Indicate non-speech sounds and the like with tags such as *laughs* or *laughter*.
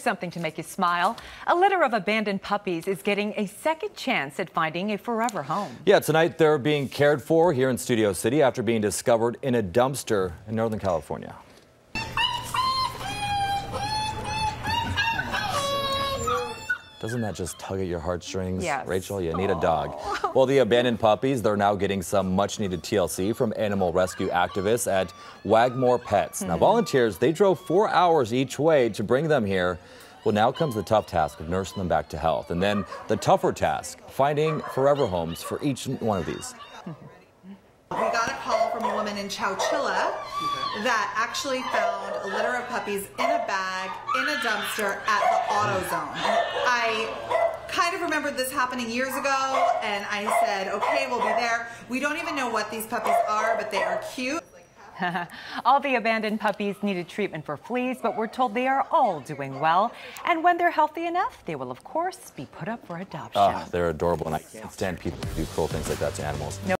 Something to make you smile. A litter of abandoned puppies is getting a second chance at finding a forever home. Yeah, tonight they're being cared for here in Studio City after being discovered in a dumpster in Northern California. Doesn't that just tug at your heartstrings? Yes. Rachel, you need a dog. Well, the abandoned puppies, they're now getting some much needed TLC from animal rescue activists at Wagmore Pets. Now, hmm. volunteers, they drove four hours each way to bring them here. Well, now comes the tough task of nursing them back to health. And then the tougher task, finding forever homes for each one of these. We got a call from a woman in Chowchilla that actually found a litter of puppies in a bag in a dumpster at the AutoZone. I kind of remembered this happening years ago, and I said, okay, we'll be there. We don't even know what these puppies are, but they are cute. *laughs* all the abandoned puppies needed treatment for fleas, but we're told they are all doing well. And when they're healthy enough, they will, of course, be put up for adoption. Ah, they're adorable, and I can't stand people who do cruel things like that to animals. No